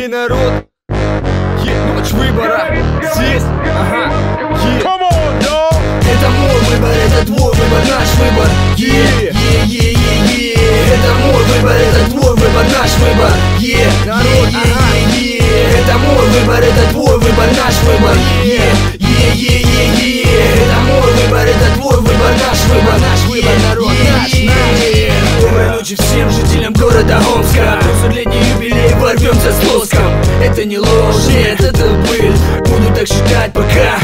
Е, народ, Е, ночь выбора. Здесь, ага, жителям города Омска Трехсотлетний юбилей ворвемся с лоском Это не ложь, нет, это быль Буду так считать, пока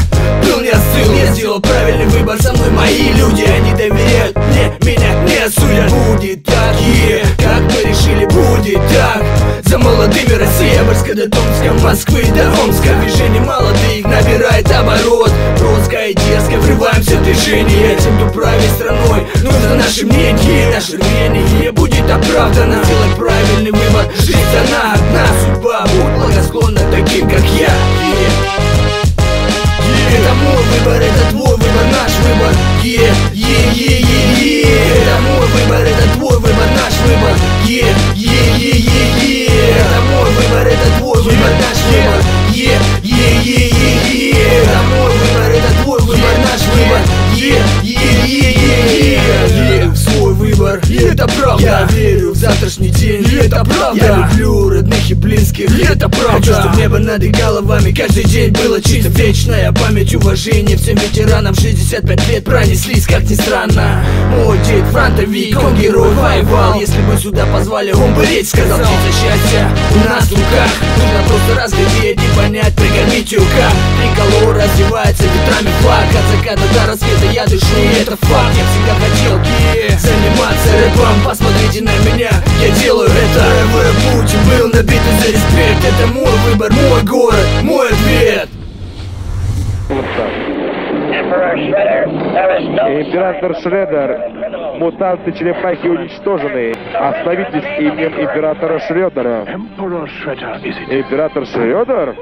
был не остыл. Я сделал правильный выбор, со мной мои люди. Они доверяют мне, меня не осудят. Будет так, е, как мы решили, будет так. За молодыми Россия, Барска до Томска Москвы до Омска. Движение молодых набирает оборот. Броская и дерзко врываемся в движение. Тем, кто правит страной, наше мнение Наше рвение будет оправдано. Делай правильный выбор, жизнь она одна Судьба. Будет благосклонна таким, как я. Е. Это мой выбор, это твой выбор, наш выбор. Е, е, е, е, е Это мой выбор, это твой выбор, наш выбор. Е, е, е, е, е Это мой выбор, это твой выбор, наш выбор. Е, е, е, е, е Это мой выбор, это твой выбор, наш выбор. Е, е, е, е, правда. Я верю в завтрашний день, и это правда. Я люблю родных и близких, и это правда. Хочу, чтобы небо над их головами каждый день было чисто. Вечная память, уважение всем ветеранам. 65 лет пронеслись, как ни странно. Мой дед фронтовик, он герой воевал. Если бы сюда позвали, он бы речь сказал. Птица счастья у нас в руках. Нужно просто разглядеть и понять, пригорнить юка Триколор развивается ветрами флаг. От заката до рассвета я дышу, и это факт. Я всегда хотел Император Шредер, мутанты черепахи уничтожены. Остановитесь именем императора Шредера. Император Шредер?